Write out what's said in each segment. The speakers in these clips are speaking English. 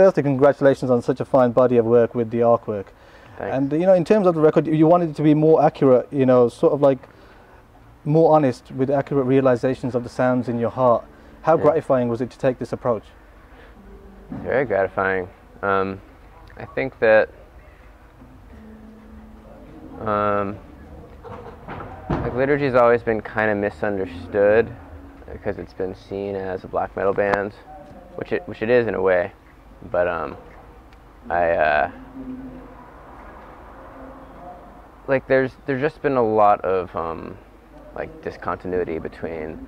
Firstly, congratulations on such a fine body of work with the Ark Work. Thanks. And you know, in terms of the record, you wanted it to be more accurate. You know, sort of like more honest with accurate realizations of the sounds in your heart. How Yeah. gratifying was it to take this approach? Very gratifying. Um, I think that um, like Liturgy's always been kind of misunderstood because it's been seen as a black metal band, which it which it is in a way. But um, I uh, like there's there's just been a lot of um, like discontinuity between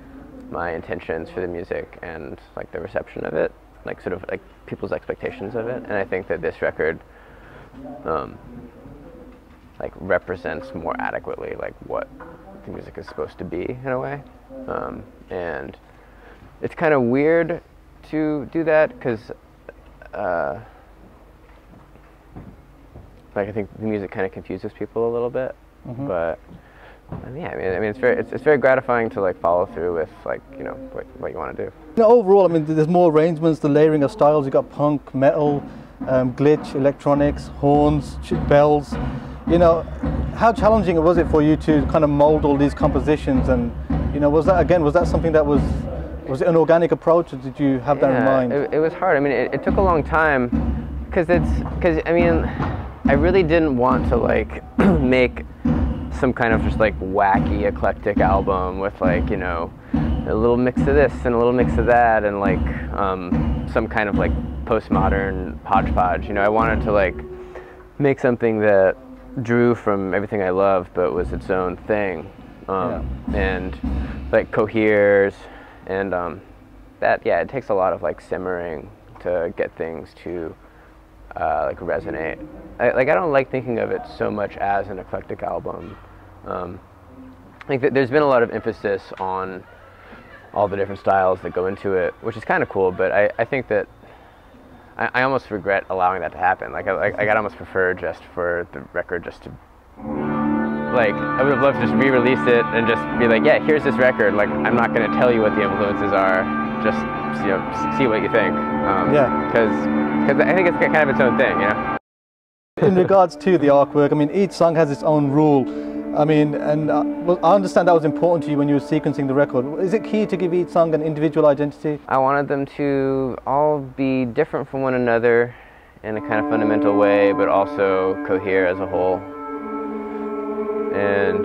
my intentions for the music and like the reception of it, like sort of like people's expectations of it. And I think that this record, um, like represents more adequately like what the music is supposed to be in a way. Um, and it's kind of weird to do that because, uh, like I think the music kind of confuses people a little bit, Mhm. but. um, yeah, I mean, I mean, it's very, it's, it's very gratifying to like follow through with like, you know, what, what you want to do. You know, overall, I mean, there's more arrangements, the layering of styles. You got punk, metal, um, glitch, electronics, horns, bells. You know, how challenging was it for you to kind of mold all these compositions? And you know, was that again, was that something that was was it an organic approach, or did you have that in mind? It, it was hard. I mean, it, it took a long time because it's because I mean, I really didn't want to like make some kind of just like wacky eclectic album with like you know a little mix of this and a little mix of that and like um, some kind of like postmodern hodgepodge. You know, I wanted to like make something that drew from everything I loved but was its own thing um, and like coheres and um, that yeah it takes a lot of like simmering to get things to uh, like resonate. I, like I don't like thinking of it so much as an eclectic album. Um, like th- there's been a lot of emphasis on all the different styles that go into it which is kind of cool but I, I think that I, I almost regret allowing that to happen. Like I, like, I'd almost prefer just for the record just to like I would have loved to just re-release it and just be like, yeah, here's this record. Like I'm not going to tell you what the influences are. Just you know, see what you think. Um, Yeah. Because I think it's kind of its own thing. You know. in regards to the artwork, I mean, each song has its own rule. I mean, and uh, well, I understand that was important to you when you were sequencing the record. Is it key to give each song an individual identity? I wanted them to all be different from one another in a kind of fundamental way, but also cohere as a whole. And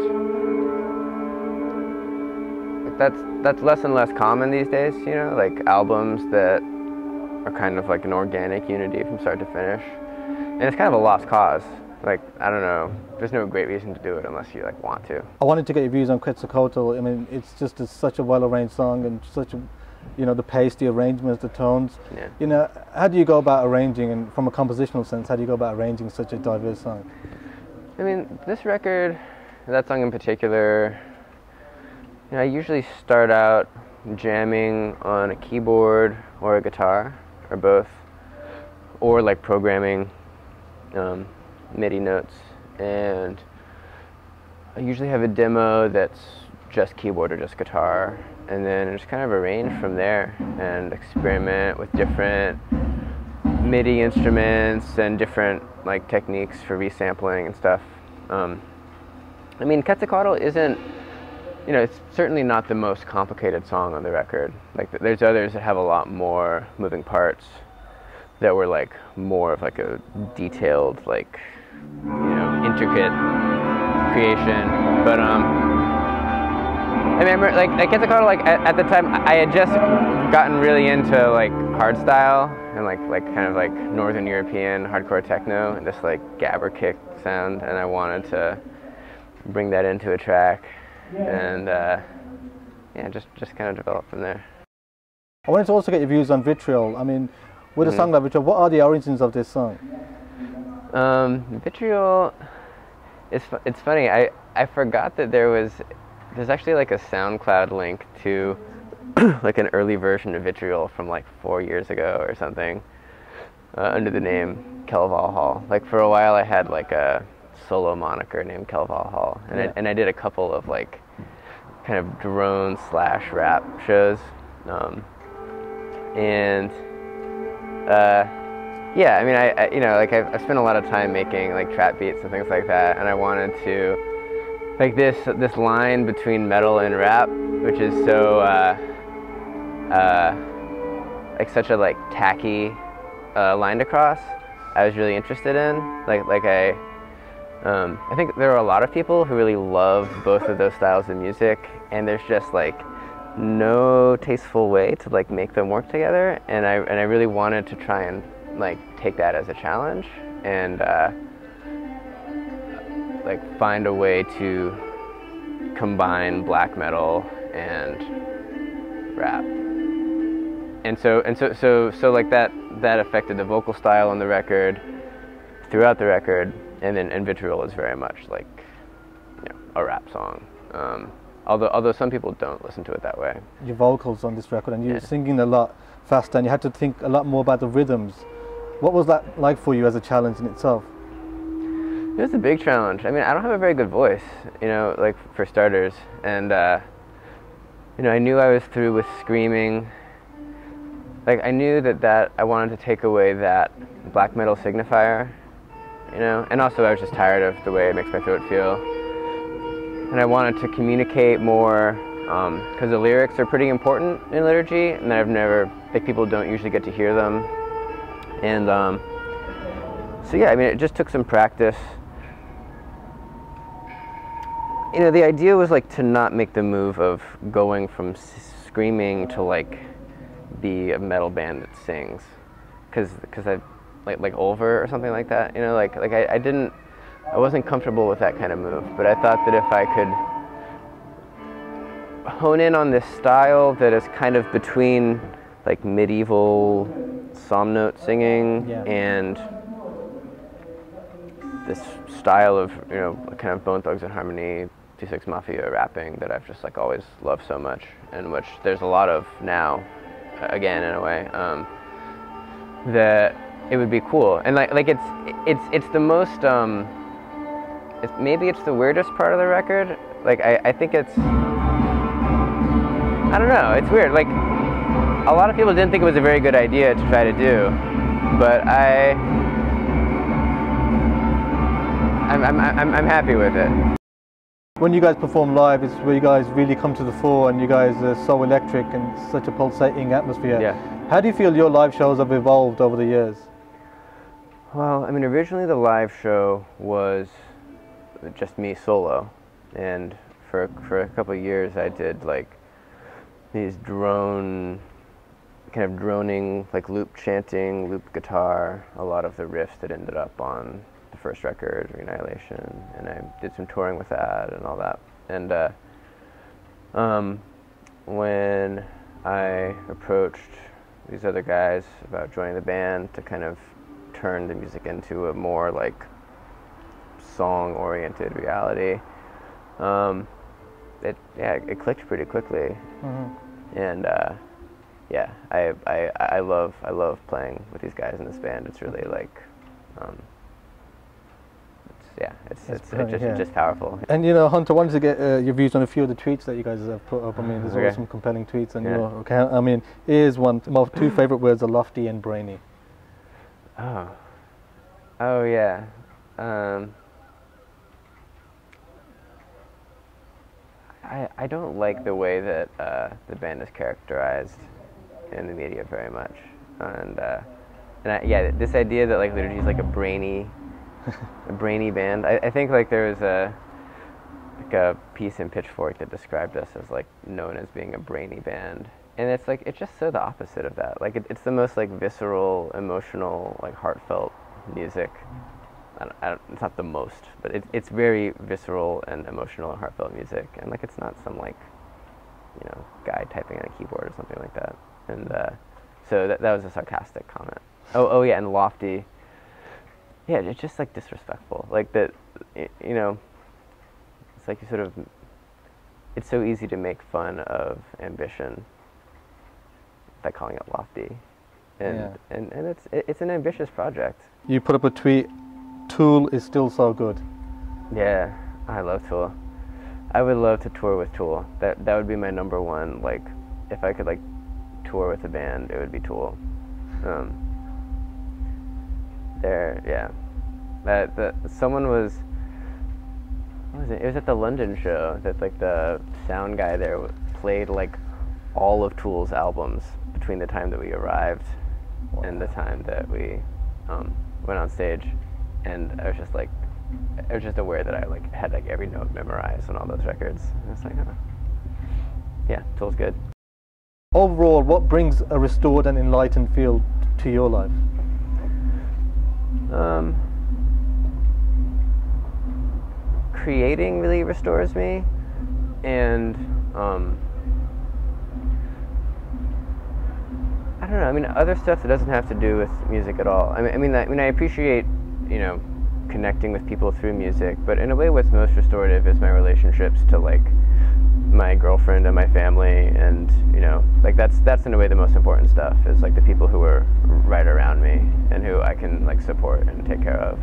that's that's less and less common these days, you know, like albums that are kind of like an organic unity from start to finish. And it's kind of a lost cause. Like, I don't know, there's no great reason to do it unless you like want to. I wanted to get your views on Quetzalcoatl. I mean, it's just a, such a well-arranged song and such a, you know, the pace, the arrangements, the tones. Yeah. You know, how do you go about arranging, and from a compositional sense, how do you go about arranging such a diverse song? I mean, this record, that song in particular, you know, I usually start out jamming on a keyboard or a guitar, or both, or like programming um, MIDI notes. And I usually have a demo that's just keyboard or just guitar, and then just kind of arrange from there and experiment with different MIDI instruments and different like techniques for resampling and stuff. Um, I mean, Quetzalcoatl isn't, you know, it's certainly not the most complicated song on the record. Like, there's others that have a lot more moving parts that were like more of like a detailed, like, you know, intricate creation. But um, I remember like like Quetzalcoatl like at, at the time I had just gotten really into like hardstyle and like like kind of like northern European hardcore techno and this like gabber kick sound and I wanted to bring that into a track and uh, yeah just just kind of develop from there. I wanted to also get your views on Vitriol. I mean, with a song like Vitriol, what are the origins of this song? Um, Vitriol, it's it's funny. I I forgot that there was there's actually like a SoundCloud link to like an early version of Vitriol from like four years ago or something uh, under the name Kel Valhaal. Like for a while, I had like a solo moniker named Kel Valhaal, and Yeah. I, and I did a couple of like kind of drone slash rap shows, um, and uh, yeah, I mean, I, I you know, like I've, I've spent a lot of time making like trap beats and things like that, and I wanted to, like this this line between metal and rap, which is so, uh, uh, like such a like tacky uh, line to cross. I was really interested in, like like I, um, I think there are a lot of people who really love both of those styles of music, and there's just like no tasteful way to like make them work together, and I and I really wanted to try and like take that as a challenge and uh, like find a way to combine black metal and rap. And so and so so so like that that affected the vocal style on the record throughout the record and then and Vitriol is very much like you know, a rap song. Um, although although some people don't listen to it that way. Your vocals on this record and you're Yeah. singing a lot faster and you had to think a lot more about the rhythms. What was that like for you as a challenge in itself? It was a big challenge. I mean, I don't have a very good voice, you know, like for starters. And, uh, you know, I knew I was through with screaming. Like, I knew that, that I wanted to take away that black metal signifier, you know, and also I was just tired of the way it makes my throat feel. And I wanted to communicate more, because the lyrics are pretty important in Liturgy, and I've never, like, people don't usually get to hear them. And, um, so yeah, I mean, it just took some practice. You know, the idea was like to not make the move of going from screaming to like be a metal band that sings, because because I like like over or something like that. You know, like like I, I didn't I wasn't comfortable with that kind of move, but I thought that if I could hone in on this style that is kind of between like medieval psalm note singing Yeah. and this style of you know kind of Bone Thugs-n-Harmony, T6 Mafia rapping that I've just like always loved so much, and which there's a lot of now, again in a way, um, that it would be cool. And like like it's it's it's the most um, it's, maybe it's the weirdest part of the record. Like I, I think it's I don't know. It's weird. Like a lot of people didn't think it was a very good idea to try to do, but I I'm, I'm, I'm, I'm happy with it. When you guys perform live, it's where you guys really come to the fore and you guys are so electric and such a pulsating atmosphere. Yeah. How do you feel your live shows have evolved over the years? Well, I mean, originally the live show was just me solo, and for for a couple years I did like these drone, kind of droning, like loop chanting, loop guitar, a lot of the riffs that ended up on the first record, Renihilation, and I did some touring with that and all that. And uh, um, when I approached these other guys about joining the band to kind of turn the music into a more like song oriented reality, um, it yeah it clicked pretty quickly, Mm-hmm. and uh, yeah I, I I love I love playing with these guys in this band. It's really like. Um, it's, yeah, it's, It's it's, brilliant, just, yeah. just powerful. And you know, Hunter, wanted to get uh, your views on a few of the tweets that you guys have put up. I mean, there's Okay. always some compelling tweets, and Yeah. your account. I mean, here's one. My two favorite words are lofty and brainy. Oh. Oh yeah. Um, I I don't like the way that uh, the band is characterized in the media very much, and uh, and I, yeah, this idea that like Liturgy is like a brainy, a brainy band. I, I think like there was a like a piece in Pitchfork that described us as like known as being a brainy band, and it's like it's just so the opposite of that. Like it, it's the most like visceral, emotional, like heartfelt music. I don't, I don't, it's not the most, but it, it's very visceral and emotional and heartfelt music, and like it's not some like you know guy typing on a keyboard or something like that. And uh, so that that was a sarcastic comment. Oh oh yeah, and lofty. Yeah, it's just like disrespectful. Like that, you know. It's like you sort of. It's so easy to make fun of ambition by calling it lofty, and Yeah. and, and it's it's an ambitious project. You put up a tweet. Tool is still so good. Yeah, I love Tool. I would love to tour with Tool. That that would be my number one. Like, if I could like tour with a band, it would be Tool. Um, There, yeah. That that someone was. What was it? It was at the London show that like the sound guy there played like all of Tool's albums between the time that we arrived and the time that we um, went on stage, and I was just like, I was just aware that I like had like every note memorized on all those records. And it's like, oh. yeah, Tool's good. Overall, what brings a restored and enlightened feel to your life? Um, creating really restores me, and um, I don't know. I mean, other stuff that doesn't have to do with music at all. I mean, I mean, I, mean, I appreciate you know connecting with people through music, but in a way, what's most restorative is my relationships to like my girlfriend and my family, and you know, like that's that's in a way the most important stuff is like the people who are right around me and who I can like support and take care of.